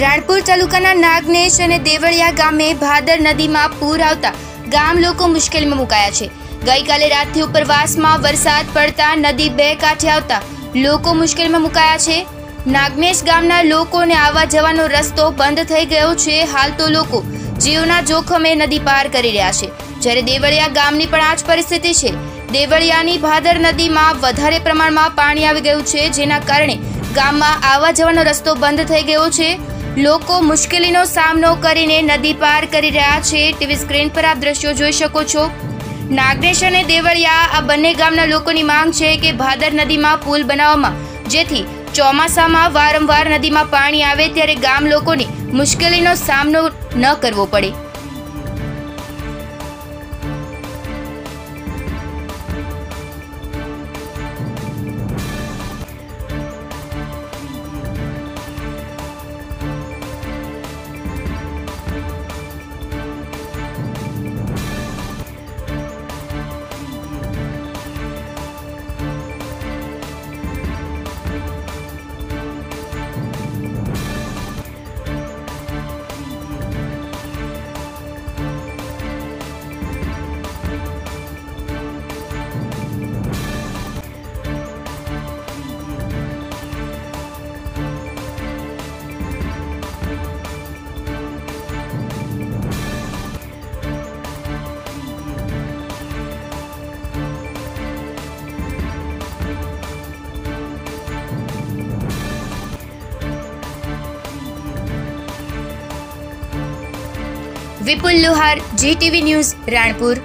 રાણપુર તાલુકાના નાગનેશ અને દેવળિયા ગામે ભાદર નદીમાં પૂર આવતા ગામ લોકો મુશ્કેલીમાં મુકાયા છે. ગઈકાલે રાતથી ઉપરવાસમાં વરસાદ પડતા નદી બે કાંઠે આવતા લોકો મુશ્કેલીમાં મુકાયા છે. નાગનેશ ગામના લોકોને આવવા જવાનો રસ્તો બંધ થઈ ગયો છે. હાલ તો લોકો જીવના જોખમે નદી પાર કરી રહ્યા છે. જ્યારે દેવળિયા ગામની પણ આ જ પરિસ્થિતિ છે. દેવળિયાની ભાદર નદીમાં વધારે પ્રમાણમાં પાણી આવી ગયું છે, જેના કારણે ગામમાં આવવા જવાનો રસ્તો બંધ થઈ ગયો છે. લોકો મુશ્કેલીનો સામનો કરીને નદી પાર કરી રહ્યા છે. ટીવી સ્ક્રીન પર આપ દ્રશ્યો જોઈ શકો છો. નાગરેશ અને દેવળિયા આ બંને ગામના લોકોની માંગ છે કે ભાદર નદીમાં પુલ બનાવવામાં. જેથી ચોમાસામાં વારંવાર નદીમાં પાણી આવે ત્યારે ગામ લોકોને મુશ્કેલીનો સામનો ન કરવો પડે. Vipul Luhar GTV news Ranpur.